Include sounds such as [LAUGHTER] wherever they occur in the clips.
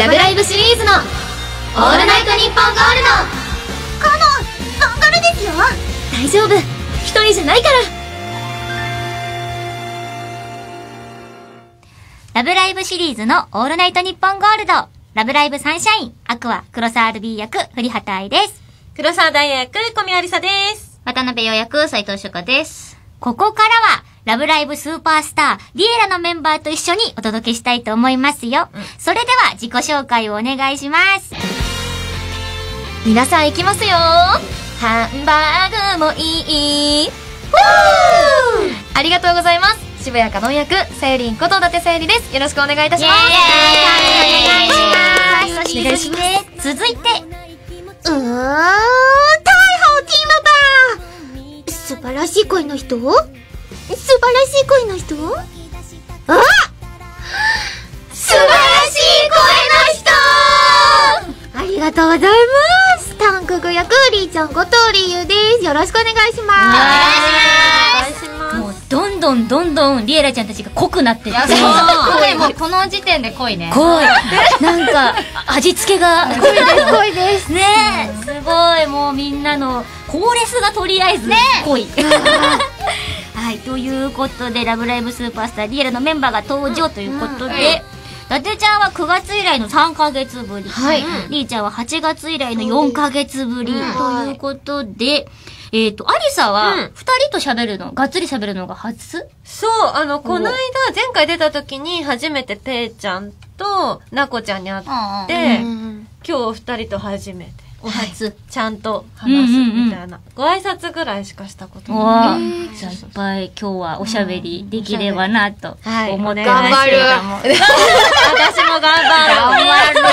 ラブライブシリーズの「オールナイトニッポンゴールド」かのん頑張るですよ大丈夫一人じゃないからラブライブシリーズのオールナイトニッポンゴールド。ラブライブサンシャイン、アクア、黒沢 RB 役、栗畑愛です。黒沢大役、小宮有沙です。渡辺曜役、斉藤朱夏です。ここからは、ラブライブスーパースター、 Liella のメンバーと一緒にお届けしたいと思いますよ。それでは、自己紹介をお願いします。皆さん行きますよ。ハンバーグもいい。ありがとうございます。渋谷かのん役さゆりんこと伊達さゆりです。よろしくお願いいたします。お願いします。そして、そして、続いて、うーん、逮捕ティームバー。素晴らしい声の人？素晴らしい声の人？あ素晴らしい声の人ありがとうございますタンクグ役リーちゃんことリーユですよろしくお願いしますお願いします。もう、どんどんどんどん、リエラちゃんたちが濃くなってって。声もこの時点で濃いね濃い。なんか、味付けが。濃いです、濃いです。ねえ、すごい、もうみんなの、コーレスがとりあえず、濃い。[LAUGHS] はい、ということで、ラブライブスーパースターリエラのメンバーが登場ということで、伊達ちゃんは9月以来の3ヶ月ぶり。はい。りーちゃんは8月以来の4ヶ月ぶり。ということで、えっ、と、アリサは、2人と喋るの、がっつり喋るのが初？そう、あの、この間、前回出た時に、初めてていちゃんと、なこちゃんに会って、今日二人と初めて、お初。ちゃんと話すみたいな。ご挨拶ぐらいしかしたことない。じゃあいっぱい今日はおしゃべりできればなとはい思ってますけれども。私も頑張る。よろ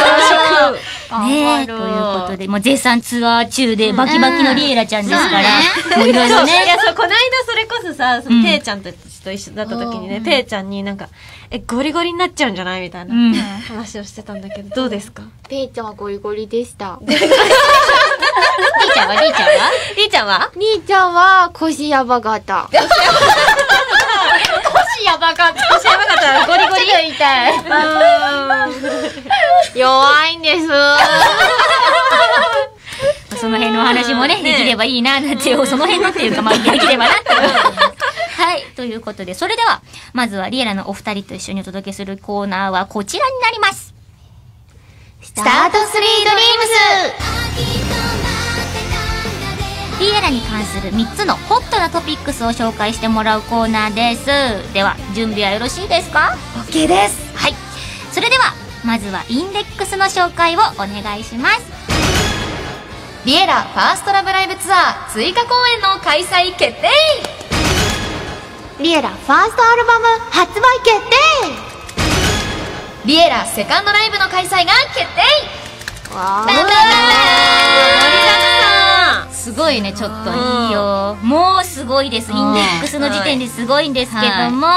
しく。ねえ、ということで、もう絶賛ツアー中でバキバキのリエラちゃんですから、もういろいろそういね。や、そう、この間それこそさ、そうんの、ていちゃんたちと一緒だった時にね、ていちゃんになんか、え、ゴリゴリになっちゃうんじゃないみたいなうん。話をしてたんだけど、どうですか？ペイちゃんはゴリゴリでした。[LAUGHS] リーちゃんは？リーちゃんは？りーちゃんはリーちゃんは腰やば型 [LAUGHS] 腰やばかった。腰やばかった。らゴリゴリ言いたい。弱いんです。[LAUGHS] その辺のお話もね、できればいいな、なんて、その辺のっていうか、まあ、できればなって。はい。ということで、それでは、まずは Liellaのお二人と一緒にお届けするコーナーはこちらになります。 Start Three Dream Liellaに関する3つのホットなトピックスを紹介してもらうコーナーです。では、準備はよろしいですか？OK ですはい。それでは、まずはインデックスの紹介をお願いします。 Liella First LoveLive! Tour 追加公演の開催決定 Liellaファーストアルバム発売決定 Liellaセカンドライブの開催が決定わダンダンダンダンすごいね、ちょっといいよ。もうすごいです。インデックスの時点ですごいんですけども、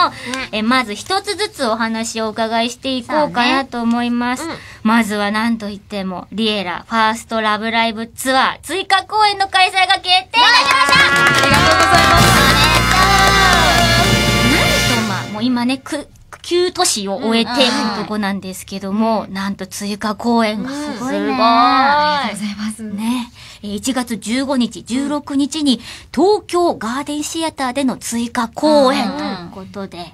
えまず一つずつお話をお伺いしていこうかなと思います。まずは何と言っても、 Liella First LoveLive! Tour 追加公演の開催が決定いたしました。ありがとうございます今ね、く、9都市を終えてるとこなんですけども、なんと追加公演がすごいね。ありがとうございます。ね。えー1月15日、16日に東京ガーデンシアターでの追加公演ということで、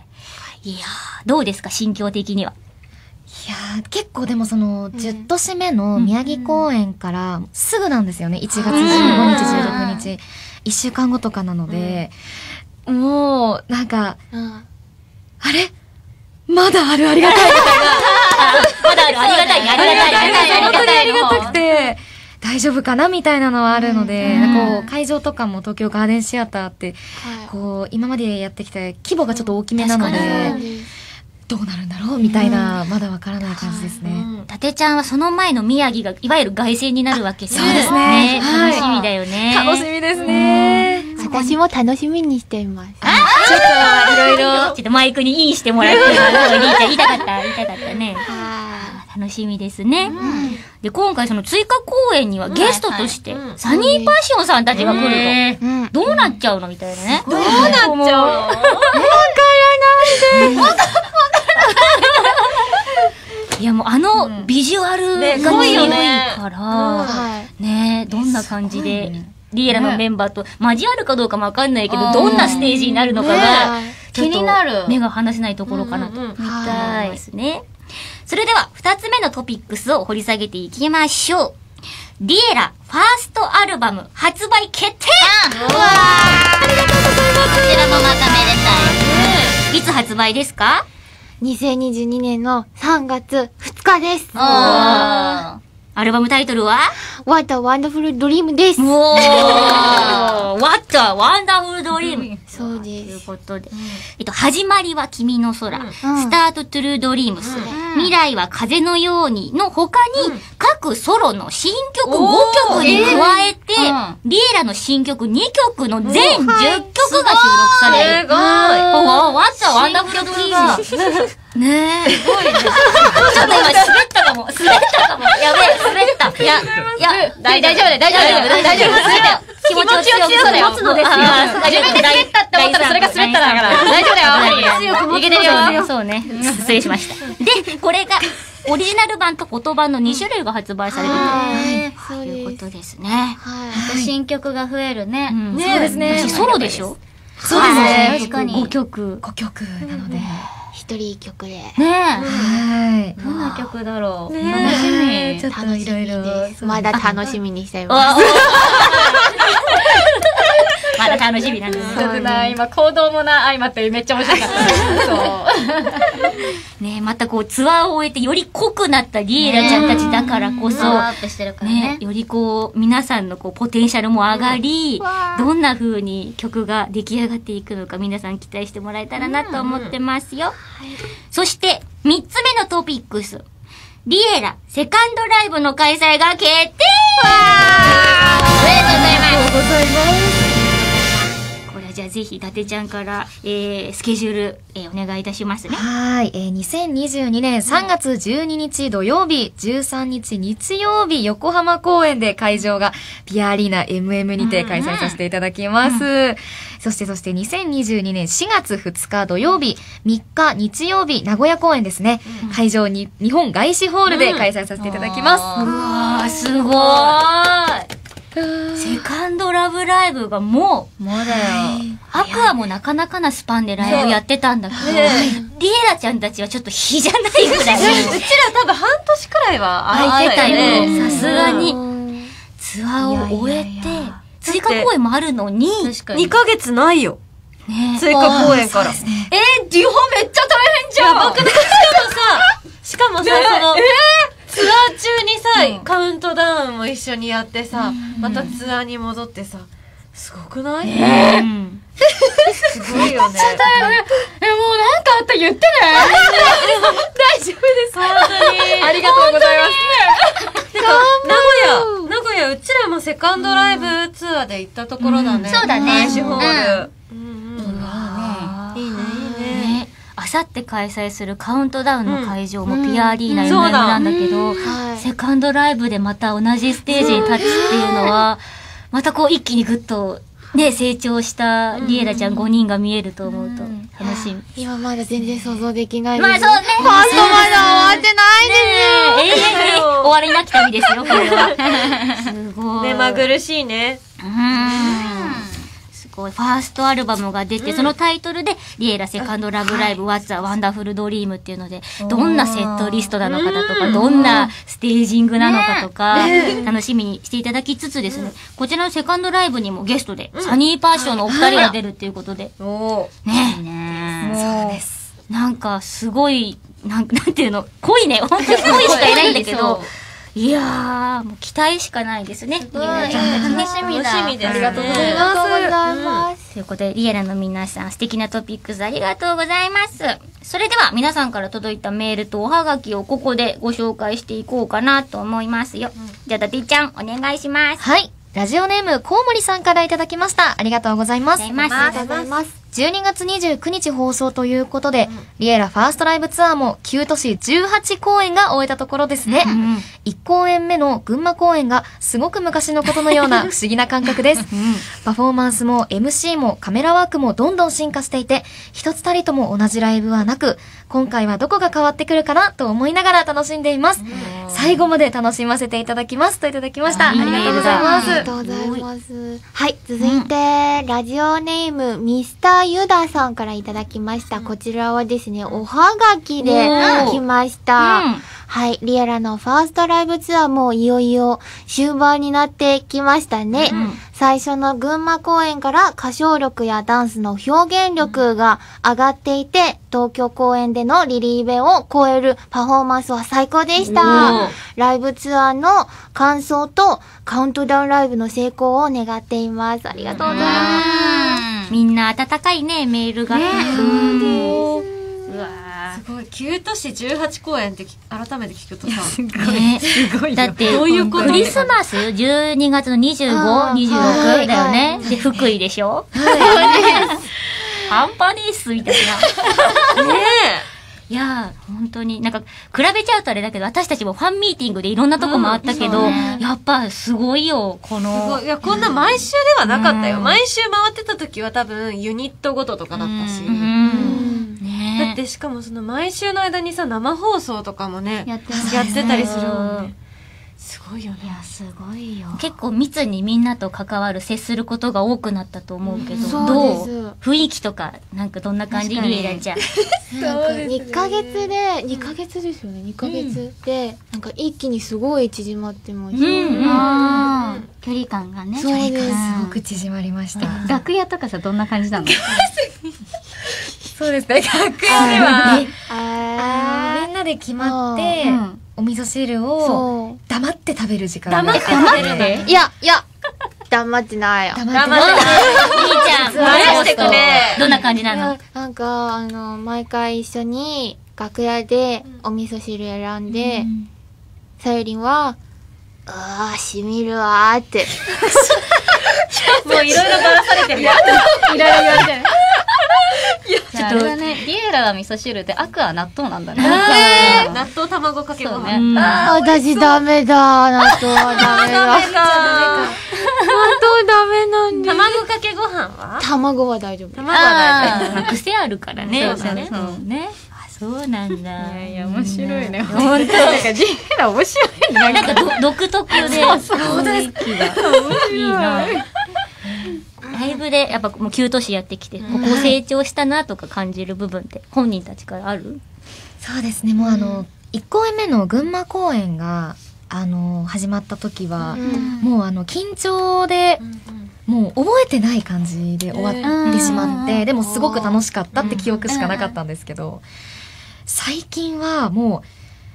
いやー、どうですか、心境的には。いやー結構でもその10年目の宮城公演からすぐなんですよね。1月15日16日。1週間後とかなので。もうなんかあれ？まだあるありがたいみたい [LAUGHS] まだある、ありがたいね、ありがたい、ありがたい、な本当にありがたくい。て大丈夫かなみたいなのはあるので、こう会場とかも東京ガーデンシアターってこう今までやってきた規模がちょっと大きめなのでどうなるんだろうみたいなまだわからない感じですね。伊達ちゃんはその前の宮城が、いわゆる凱旋になるわけそうですねはい楽しみだよね。楽しみですね。私も楽しみにしていますちょっと、いろいろ、ちょっとマイクにインしてもらって、リーちゃん言いたかった、言いたかったね。楽しみですね。で、今回その追加公演にはゲストとして、サニーパッションさんたちが来ると、どうなっちゃうのみたいなね。どうなっちゃうのわからないで。いやもうあのビジュアが強いよねから、はい。ね。え、どんな感じで、リエラのメンバーと交わるかどうかもわかんないけど、うん。どんなステージになるのかが、気になる。目が離せないところかなと。うんうんうん。思いますね。それでは、二つ目のトピックスを掘り下げていきましょう。リエラ、ファーストアルバム、発売決定。こちらもまためでたい。いつ発売ですか？2022年の3月2日です。アルバムタイトルは？What a Wonderful Dream です。おー [LAUGHS] !What a Wonderful Dream! そうというです。ことで、えっと、始まりは君の空、スタートトゥルードリームス、未来は風のようにの他に、各ソロの新曲5曲に加えて、リエラの新曲2曲の全10曲が収録される。すごい。おお、わっ [LAUGHS] ねえ。すごいね。ちょっと今滑ったかも。滑ったかも。やべえ、滑った。いや、いや、大丈夫。だよ、大丈夫。だよ、大丈夫。だよ。気持ちを強く持つのですよ。自分で滑ったって思ったらそれが滑っただから。大丈夫だよ。いけてるよ。そうね。失礼しました。で、これが、オリジナル版と言葉の2種類が発売されるというこ。とですね。はい。新曲が増えるね。うんそうですね私ソロでしょそうですね。確かに。5曲。5曲なので。一人一曲で。ねはい。どんな曲だろう。ね楽しみ。ちょっといろいろ。まだ楽しみにしてえ。ます。まだ楽しみなんですちょっとな、今行動もな、相まってめっちゃ面白かった。そう。ねまたこうツアーを終えてより濃くなったリエラちゃんたちだからこそ、ねね、。よりこう、皆さんのこう、ポテンシャルも上がり、わーどんな風に曲が出来上がっていくのか皆さん期待してもらえたらなと思ってますよ。そして、三つ目のトピックス。リエラ、セカンドライブの開催が決定おめでとうございます。ありがとうございます。じゃあぜひ、伊達ちゃんから、えー、スケジュール、えー、お願いいたしますね。はい。えー、2022年3月12日土曜日、13日日曜日、横浜公演で会場がピアアリーナ MM にて開催させていただきます。そして、そして2022年4月2日土曜日、3日日曜日、名古屋公演ですね。会場に日本外資ホールで開催させていただきます。うわー、すごーい。セカンドラブライブがもう、もうだよ。アクアもなかなかなスパンでライブやってたんだけど、リエラちゃんたちはちょっと日じゃないぐらい。[LAUGHS] うちら多分半年くらいは空いてたよね。さすがに。うん。ツアーを終えて追加公演もあるのに、確かに。2ヶ月ないよ。ね。追加公演から。えー、デュホめっちゃ大変じゃん。やばくない？しかもさ、しかもさ、その、ツアー中にさ、カウントダウンも一緒にやってさ、またツアーに戻ってさ、すごくない？うんすごいよね。え、もうなんかあったら言ってね大丈夫です。本当に。ありがとうございます。てか、名古屋、名古屋、うちらもセカンドライブツアーで行ったところだね。そうだねホール。さって開催するカウントダウンの会場もピアアリーナ MM なんだけど、はい。セカンドライブでまた同じステージに立つっていうのは、またこう一気にぐっとね、成長したリエラちゃん5人が見えると思うと楽しみ。今まだ全然想像できないです。まあそうね。ファーストまだ終わってないですよ。永遠に終わりなき旅ですよ、これは。すごい。目まぐるしいね。うん。すごい。ファーストアルバムが出て、そのタイトルで、リエラセカンドラブライブ、What's a Wonderful Dream っていうので、どんなセットリストなのかだとか、どんなステージングなのかとか、楽しみにしていただきつつですね、こちらのセカンドライブにもゲストで、サニーパーションのお二人が出るっていうことで、おね。そうです。なんか、すごい、なん、[LAUGHS] なんていうの、濃いね。本当に濃いしかいないんだけど、いやー、もう期待しかないですね。リエラちゃんたちね。楽しみだ。楽しみですありがとうございありがとうございます。ということで、リエラの皆さん、素敵なトピックスありがとうございます。それでは、皆さんから届いたメールとおはがきをここでご紹介していこうかなと思いますよ。じゃあ、伊達ちゃん、お願いします。はい。ラジオネーム、コウモリさんからいただきました。ありがとうございます。ありがとうございますありがとうございます。12月29日放送ということで、 Liellaファーストライブツアーも9都市18公演が終えたところですね。1公演目の群馬公演がすごく昔のことのような [LAUGHS] 不思議な感覚です。パフォーマンスも MC もカメラワークもどんどん進化していて、一つたりとも同じライブはなく、今回はどこが変わってくるかなと思いながら楽しんでいます。最後まで楽しませていただきますといただきました。ありがとうございます。ありがとうございます。はい、続いて、ラジオネーム、ミスターユダさんからいただきました。こちらはですね、おはがきで来ました。はい、リエラのファーストライブツアーもいよいよ終盤になってきましたね。最初の群馬公演から歌唱力やダンスの表現力が上がっていて、東京公演でのリリーベを超えるパフォーマンスは最高でした。ライブツアーの感想とカウントダウンライブの成功を願っています。ありがとうございます。みんな温かいね、メールが。うわすごい。9都市18公演ってき改めて聞くとさーね。だって、どういうこと？クリスマス ?12 月の25、あー26はいだよね。で、福井でしょ？[LAUGHS] 半端ねえっす、みたいな。ねいやー、本当に、なんか、比べちゃうとあれだけど、私たちもファンミーティングでいろんなとこ回ったけど、やっぱすごいよ、こすごのい。いやこんな毎週ではなかったよ、うん。毎週回ってた時は多分ユニットごととかだったし、うん。だね。ってしかもその毎週の間にさ生放送とかもねやってやってたりするもんねすごいよね。いや、すごいよ。結構密にみんなと関わる、接することが多くなったと思うけど、そうどです。う？雰囲気とか、なんかどんな感じ？リエラちゃん。なんか2ヶ月で、2ヶ月ですよね、2ヶ月で、なんか一気にすごい縮まってました。うんうん距離感がね。そうです。すごく縮まりました。楽屋とかさ、どんな感じなの？[LAUGHS] [LAUGHS] そうですね、楽屋では、あのあみんなで決まってう、ん。お味噌汁ーをそ黙って食べる時間黙ってが食べるんだう。いや、いや、黙ってない。よ。黙って。黙って。リーちゃん、バラしてくねどんな感じないのやなんか、あの、毎回一緒に楽屋でお味噌汁選んで、さゆりんは、あー、しみるわーって。[LAUGHS] もういろいろばらされてるよじゃああれだね、リエラが味噌汁でアクア納豆なんだね。納豆卵かけご飯、ね。私ダメだ、納豆は [LAUGHS] ダメだ。納豆ダメなんだ。卵かけご飯は？卵は大丈夫。卵は大丈夫まあ癖あるからね。そうだね。そうなんだ。いやいや、面白いね。本当なんかリエラ面白いね。なんかど独特で、雰囲気がいいな。ライブで、やっぱもう9都市やってきて、ここ成長したなとか感じる部分って、本人たちからある？そうですね、もうあの、1公演目の群馬公演が、あの、始まった時は、もうあの、緊張で、もう覚えてない感じで終わってしまって、でもすごく楽しかったって記憶しかなかったんですけど、最近はもう、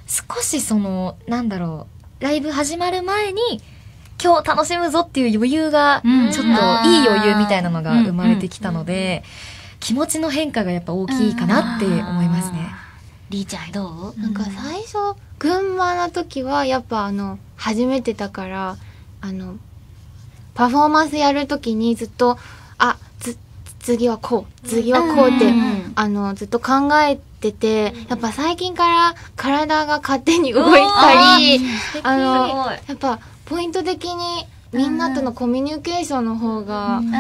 少しその、なんだろう、ライブ始まる前に、今日楽しむぞっていう余裕が、うん。ちょっといい余裕みたいなのが生まれてきたので、気持ちの変化がやっぱ大きいかなって思いますね。リーちゃんどう？なんか最初、群馬の時はやっぱあの、初めてだから、あの、パフォーマンスやる時にずっと、あ、つ、次はこう、次はこうって、あの、ずっと考えてて、やっぱ最近から体が勝手に動いたり、あの、やっぱポイント的にみんなとのコミュニケーションの方が、あの、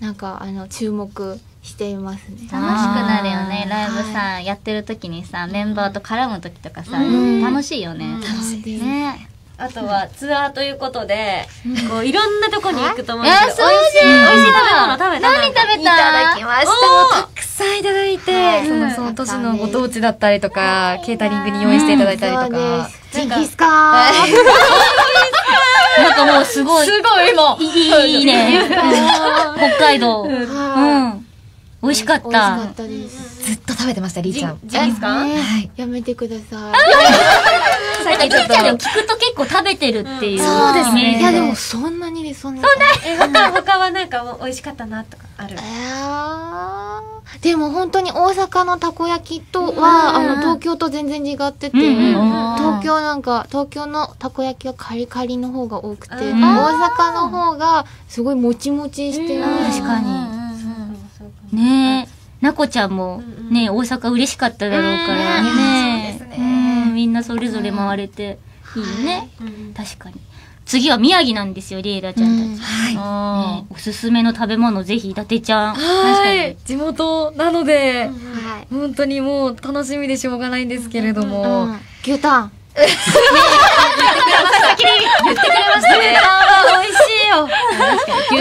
なんかあの、注目していますね。楽しくなるよね。ライブさ、やってる時にさ、メンバーと絡む時とかさ、ん楽しいよね。楽しいです。ね。あとはツアーということで、こういろんなとこに行くと思うんであすけど、美味しい、美味しい食べ物食べた何食べた？いただきました。さんいただいて、その、その年のご当地だったりとか、ケータリングに用意していただいたりとかで。す。ジンギスカーンなんかもうすごい、すごいもういいいいね。うん北海道。うはん。美味しかっ美味しかたっ。たです。ずっと食べてました、リーちゃん。ジンギスカンねはい。やめてくださなんかリーちゃんでも聞くと結構食べてるっていう。そうですねい。やでもそんなにでそんなに。え他他はなんか美味しかったなとかある？えーでも本当に大阪のたこ焼きとは、あの、東京と全然違ってて、東京なんか、東京のたこ焼きはカリカリの方が多くて、うん大阪の方がすごいもちもちしてる。確かに。ねえ。なこちゃんも、ね、大阪嬉しかっただろうからね。うん、みんなそれぞれ回れて、いいね。確かに。次は宮城なんですよ、リエラちゃんたち。はい。ねおすすめの食べ物ぜひ、伊達ちゃん。はい。地元なので、はい。本当にもう楽しみでしょうがないんですけれども。うん牛タン。美 [LAUGHS] 味しいよ。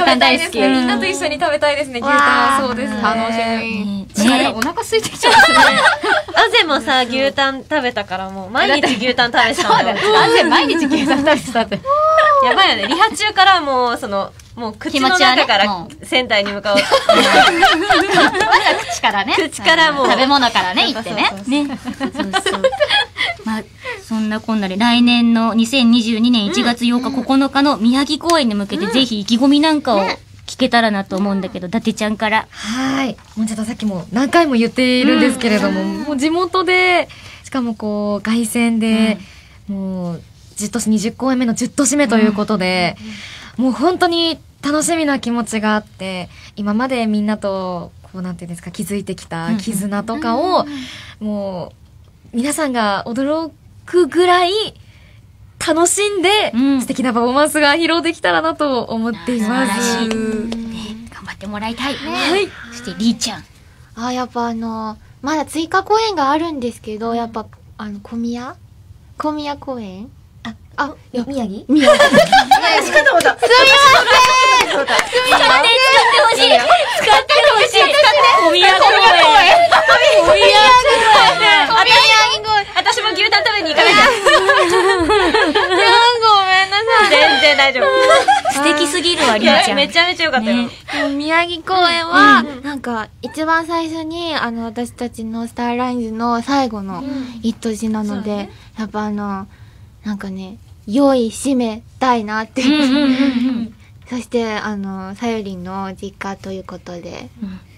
牛タン大好き。みんなと一緒に食べたいですね、牛わタン。ーそうですね。楽しみ。ねねお腹空いてきちゃう。あぜもさ、牛タン食べたからもう毎日牛タン食べてたんだ [LAUGHS] よ。あぜ毎日牛タン食べてたって。[LAUGHS] やばいよね。リハ中からもう、その、もう口の気持ちはね中からも仙台に向かおう。[LAUGHS] 口からね。口からもう食べ物からね、言ってね。ね。そうそう。まあ、そんなこんなで来年の2022年1月8日9日の宮城公演に向けてぜひ意気込みなんかを聞けたらなと思うんだけど、伊達ちゃんから。はい。もうちょっとさっきも何回も言っているんですけれども、もう地元で、しかもこう、凱旋で、もう、10年20公演目の10年目ということで、もう本当に楽しみな気持ちがあって、今までみんなと、こうなんていうんですか、築いてきた絆とかを、もう、皆さんが驚くぐらい、楽しんで、うん。素敵なパフォーマンスが披露できたらなと思っています。素晴らしい。頑張ってもらいたい。はい。そして、りーちゃん。あ、やっぱあの、まだ追加公演があるんですけど、やっぱ、あの、小宮？小宮公演？あ、あ、いや、宮城。宮城。使ってほしい。使ってほしい。お宮公園お宮私も牛タン食べに行かなきゃ。全然大丈夫。[LAUGHS] 素敵すぎるわ、いりーちゃん。やめちゃめちゃよかったよ。ね宮城公演は、なんか、一番最初に、あの、私たちのスターラインズの最後の一年なので、やっぱあの、なんかね、良い締めたいなっていう。そして、あの、さゆりんの実家ということで、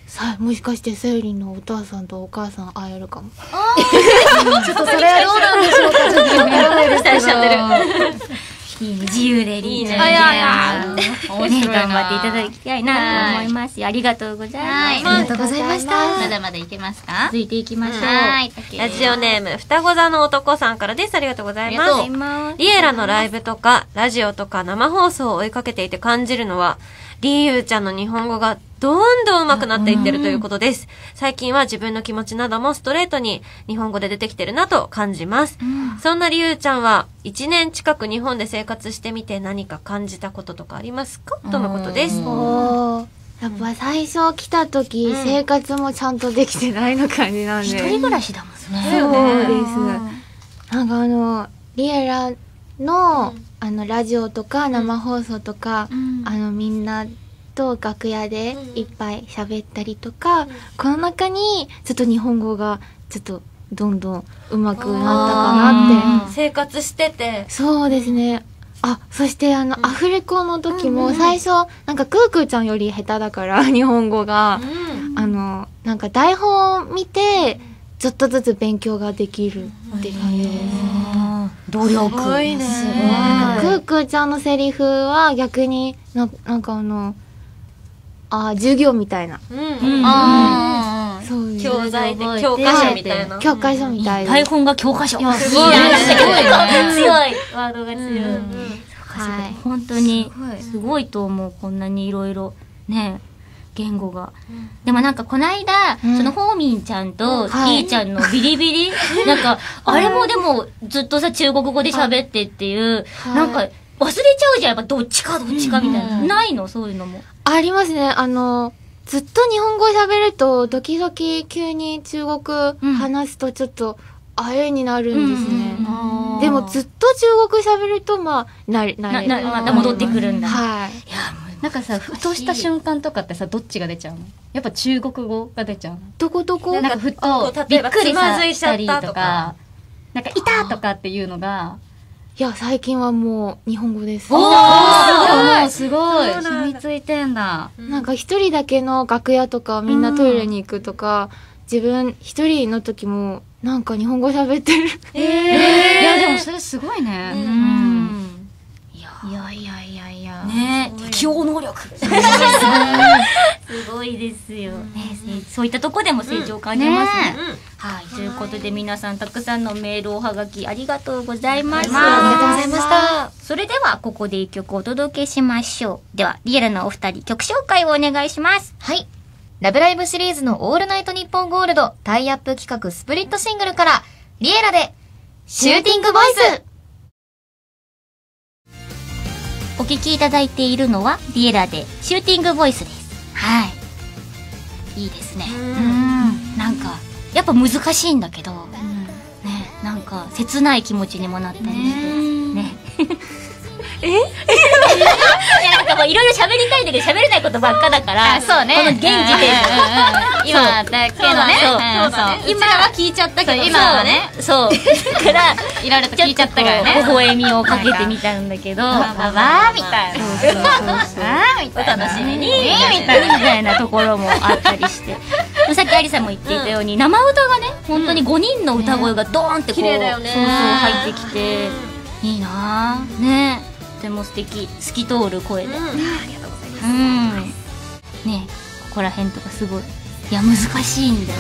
さもしかしてさゆりんのお父さんとお母さん会えるかも。[LAUGHS] ちょっとそれはどうなんでしょうかちょっとわからないですけど。[LAUGHS] いいね、自由でりーちゃん。いいねあやね、頑張っていただきたいなと思いますよ。ありがとうございます。ありがとうございました。まだまだいけますか？続いていきましょう。はい。ラジオネーム、双子座の男さんからです。ありがとうございます。ありがとうございますリエラのライブとか、ラジオとか生放送を追いかけていて感じるのは、リーユーちゃんの日本語がどんどん上手くなっていってるということです。最近は自分の気持ちなどもストレートに日本語で出てきてるなと感じます。そんなリーユーちゃんは、1年近く日本で生活してみて何か感じたこととかありますか？とのことです。やっぱ最初来た時、生活もちゃんとできてないの感じなんで。一人暮らしだもんね。そうです。なんかあの、リエラの、あの、ラジオとか生放送とか、あの、みんなと楽屋でいっぱい喋ったりとか、この中に、ちょっと日本語が、ちょっと、どんどん上手くなったかなって。生活してて、そうですね。あ、そしてあの、アフレコの時も最初、なんかクークーちゃんより下手だから、[LAUGHS] 日本語が。あの、なんか台本を見て、ちょっとずつ勉強ができるって感じです。努力。すごいね。クークーちゃんのセリフは逆にななんかあの、あ、授業みたいな。うん。あそう。教材で、教科書みたいな。教科書みたいで。台本が教科書。いや、すごいね強い。ワードが強い。はい。本当にすごいと思うこんなにいろいろね言語が、でもなんかこの間、うん。そのホーミンちゃんとはい。リーちゃんのビリビリ、[LAUGHS] なんかあれもでもずっとさ中国語で喋ってっていう、はい。なんか忘れちゃうじゃん。やっぱどっちかどっちかみたいな、ないの？そういうのも。ありますね。あの、ずっと日本語喋ると、時々急に中国話すとちょっと、あれになるんですね。でもずっと中国喋ると、まあ、なれ、なれ、ななまた戻ってくるんだ。はい。なんかさ、ふとした瞬間とかってさ、どっちが出ちゃうの？やっぱ中国語が出ちゃうの？どこどこ？なんかふことうびっくりさつまずいちゃったりととか。か、なんか、いたとかっていうのが、いや、最近はもう日本語です。おーすごい。そうなんだ。染みついてんだ。なんか一人だけの楽屋とか、みんなトイレに行くとか、自分一人の時も、なんか日本語喋ってる。いや、でもそれすごいね。うん。いやいやいや。ねえ、適応能力。すごいですよ。ね、せそういったとこでも成長を感じますね。はい。ということで皆さんたくさんのメールおはがきありがとうございます。ありがとうございました。それではここで一曲お届けしましょう。では、リエラのお二人曲紹介をお願いします。はい。ラブライブシリーズのオールナイトニッポンゴールドタイアップ企画スプリットシングルから、リエラで、シューティングボイスお聴きいただいているのはリエラでシューティングボイスです。はい。いいですね。うん。なんか、やっぱ難しいんだけど、ね、なんか切ない気持ちにもなったりして。ね。え？[LAUGHS] いやなんかもういろいろ喋りたいんだけど喋れないことばっかだから、そうねこの現時点で。今だけのね。そううんそう今は聞いちゃったけど、今はね、そう。だから、いろいろと聞いちゃったからね。微笑みをかけてみたんだけど、わわーみたいな。そうそうそうそう。あーみたいな。お楽しみにえーみみたいな。ところもあったりして。[LAUGHS] さっきアリさんも言っていたように、生歌がね、本当に5人の歌声がドーンってこう、入ってきて、いいなぁ。ねとても素敵。透き通る声で。うん。ねここら辺とかすごい。いや、難しいんだよ。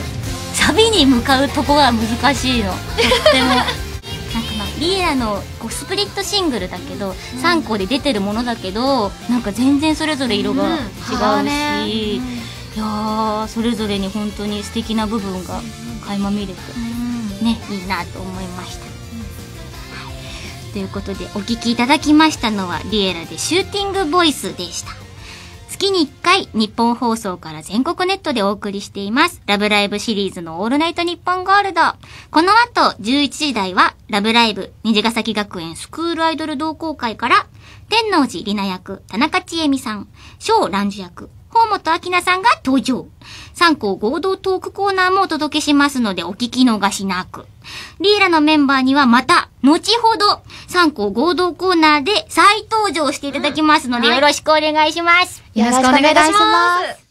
サビに向かうとこが難しいの。とっても。[LAUGHS] なんかまあ、リエラのこうスプリットシングルだけど、3個で出てるものだけど、なんか全然それぞれ色が違うし、いやー、それぞれに本当に素敵な部分が垣間見れて、ね、いいなと思いました。ということで、お聞きいただきましたのは、リエラでシューティングボイスでした。月に1回、日本放送から全国ネットでお送りしています。ラブライブシリーズのオールナイトニッポンゴールド。この後、11時台は、ラブライブ、虹ヶ崎学園スクールアイドル同好会から、天王寺里奈役、田中千恵美さん、小蘭樹役、宝本明菜さんが登場。参考合同トークコーナーもお届けしますので、お聞き逃しなく。リーラのメンバーにはまた、後ほど、参考合同コーナーで再登場していただきますので、よろしくお願いします。よろしくお願いいたします。